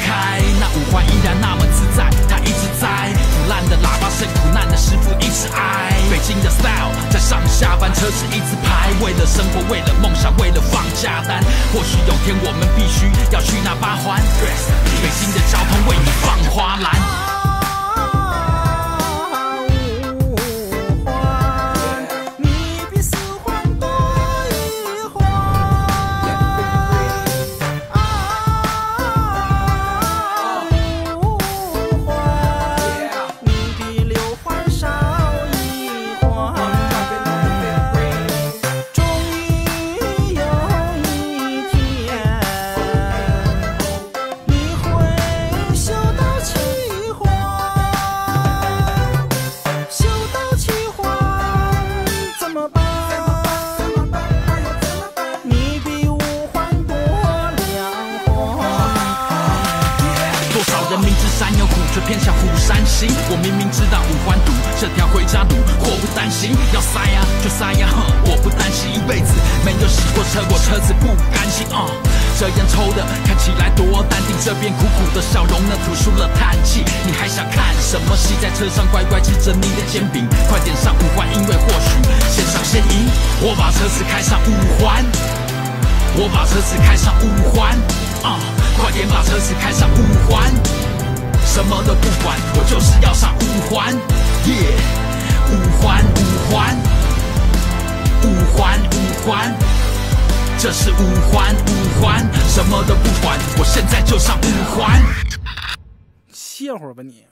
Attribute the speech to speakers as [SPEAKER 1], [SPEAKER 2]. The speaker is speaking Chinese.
[SPEAKER 1] 开，那五环依然那么自在，它一直在。腐烂的喇叭声，苦难的师傅一直挨。北京的 style 在上下班车子一直排，为了生活，为了梦想，为了放假单。或许有天我们必须要去那八环，北京的交通为你放花山有虎，却偏向虎山行。我明明知道五环堵，这条回家路祸不单行。要塞呀就塞呀，哼，我不担心，一辈子没有洗过车，我车子不甘心啊。这烟抽的看起来多淡定，这边苦苦的笑容呢吐出了叹气。你还想看什么戏？在车上乖乖吃着你的煎饼，快点上五环，因为或许先上先赢。我把车子开上五环。我把车子开上五环，啊、快点把车子开上五环，什么都不管，我就是要上五环，耶、五环五环，五环五环，这是五环五环，什么都不管，我现在就上五环。
[SPEAKER 2] 歇会儿吧你。